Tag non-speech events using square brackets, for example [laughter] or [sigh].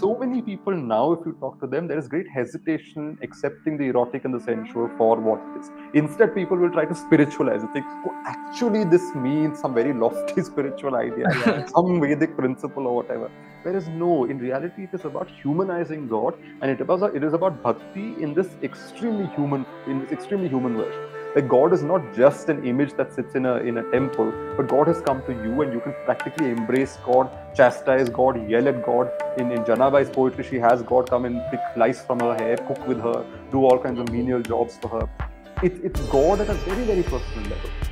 so many people now, if you talk to them, there is great hesitation accepting the erotic and the sensual for what it is. Instead, people will try to spiritualize it. Think, oh, actually, this means some very lofty [laughs] spiritual idea, [laughs] some Vedic principle or whatever. Whereas no, in reality, it is about humanizing God, and it is about, it is about bhakti in this extremely human, in this extremely human version. Like God is not just an image that sits in a in a temple, but God has come to you, and you can practically embrace God, chastise God, yell at God. In in Janabai's poetry, she has God come and pick lice from her hair, cook with her, do all kinds of menial jobs for her. It, it's God at a very very personal level.